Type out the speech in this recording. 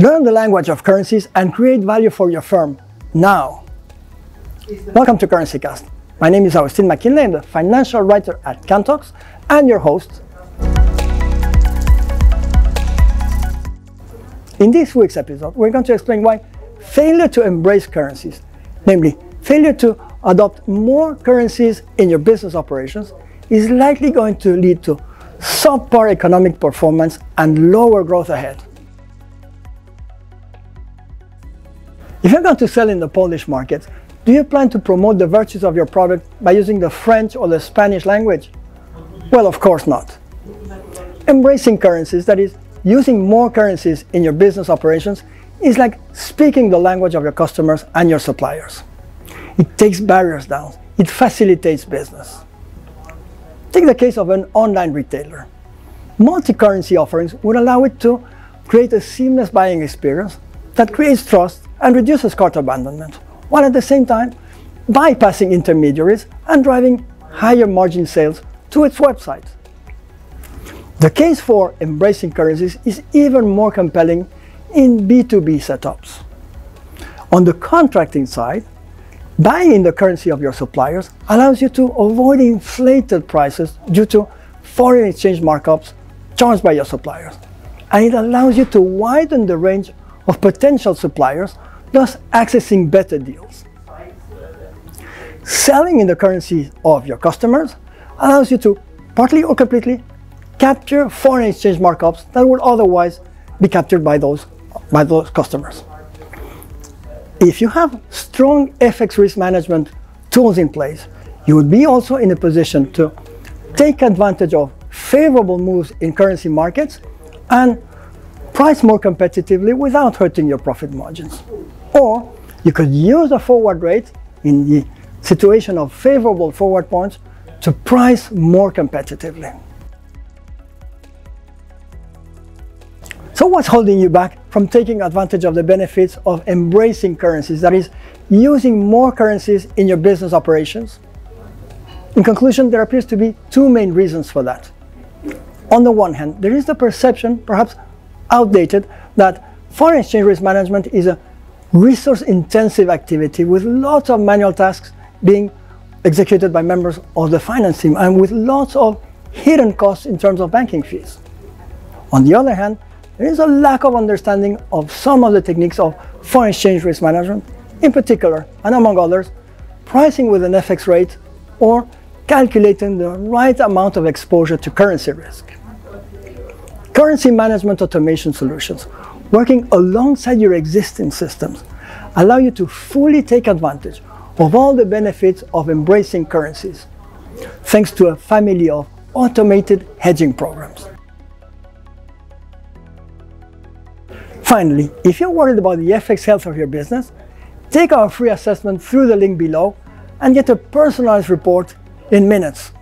Learn the language of currencies and create value for your firm now. Welcome to CurrencyCast. My name is Agustin Mackinlay, I'm the financial writer at Kantox and your host. In this week's episode, we're going to explain why failure to embrace currencies, namely failure to adopt more currencies in your business operations, is likely going to lead to subpar economic performance and lower growth ahead. If you're going to sell in the Polish market, do you plan to promote the virtues of your product by using the French or the Spanish language? Well, of course not. Embracing currencies, that is, using more currencies in your business operations, is like speaking the language of your customers and your suppliers. It takes barriers down, it facilitates business. Take the case of an online retailer. Multi-currency offerings would allow it to create a seamless buying experience that creates trust and reduces cart abandonment, while at the same time bypassing intermediaries and driving higher margin sales to its website. The case for embracing currencies is even more compelling in B2B setups. On the contracting side, Buying in the currency of your suppliers allows you to avoid inflated prices due to foreign exchange markups charged by your suppliers. And it allows you to widen the range of potential suppliers, thus accessing better deals. Selling in the currency of your customers allows you to partly or completely capture foreign exchange markups that would otherwise be captured by those, by those customers. If you have strong FX risk management tools in place, you would be also in a position to take advantage of favorable moves in currency markets and price more competitively without hurting your profit margins. Or you could use a forward rate in the situation of favorable forward points to price more competitively. So what's holding you back from taking advantage of the benefits of embracing currencies, that is, using more currencies in your business operations? In conclusion, there appears to be two main reasons for that. On the one hand, there is the perception, perhaps outdated, that foreign exchange risk management is a resource intensive activity with lots of manual tasks being executed by members of the finance team and with lots of hidden costs in terms of banking fees. On the other hand, there is a lack of understanding of some of the techniques of foreign exchange risk management, in particular, and among others, pricing with an FX rate or calculating the right amount of exposure to currency risk. Currency management automation solutions, working alongside your existing systems, allow you to fully take advantage of all the benefits of embracing currencies, thanks to a family of automated hedging programs. Finally, if you're worried about the FX health of your business, take our free assessment through the link below and get a personalized report in minutes.